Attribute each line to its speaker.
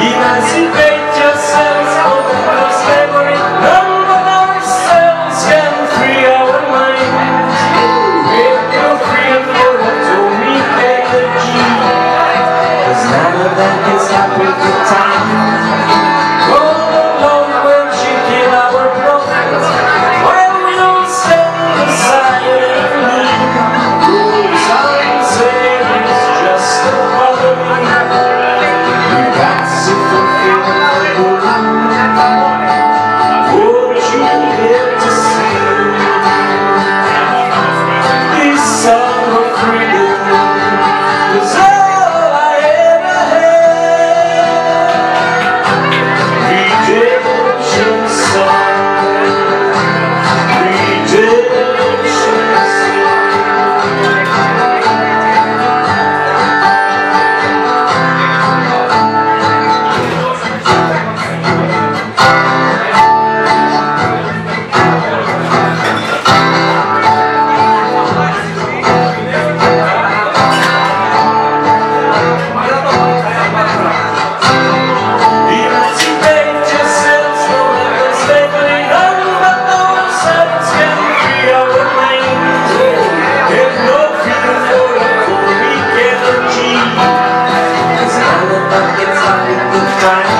Speaker 1: Imagine time.